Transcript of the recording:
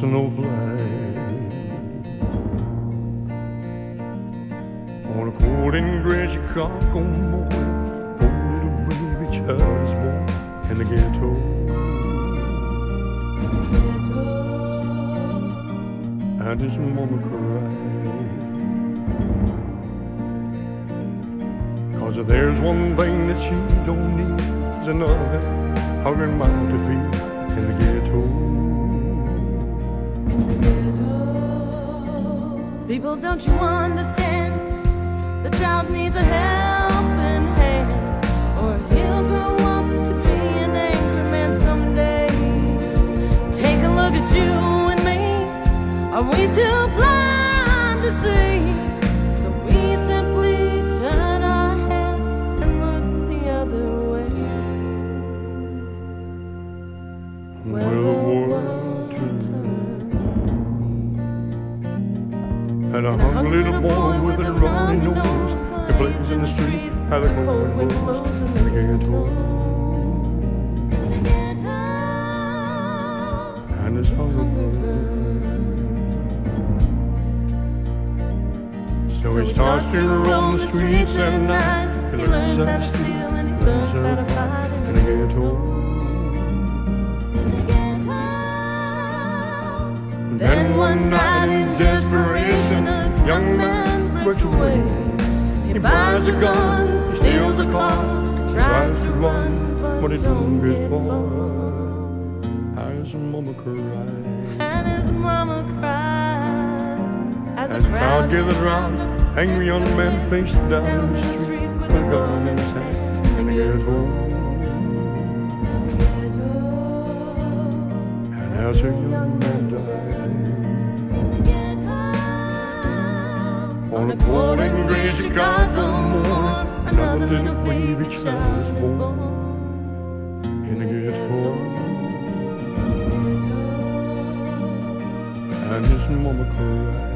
snowflake. On a cold and gray Chicago morning, poor little baby child is born in the ghetto. And his mama cried. Cause if there's one thing that she don't need, is another hungry mouth to feed in the ghetto. People, don't you understand? The child needs a helping hand, or he'll grow up to be an angry man someday. Take a look at you and me. Are we too blind to see? So we simply turn our heads and look the other way. Well, And a hungry little boy with a runny nose, he plays in the street at a cold wind blows in the ghetto. And his hunger. So he starts to roam the streets at night. He learns how to steal and he learns how to fight in the ghetto. Then one night in desperation, young man breaks away. He buys a gun, steals a car, tries to run, but he but don't don't get get far. far. As mama cried, And his mama cries as a crowd gathered round, angry young man faced down the street with a gun in his hand in the ghetto. And as her young man died, on a cold and gray Chicago morning, another little baby child was born in the ghetto. And his mama cried.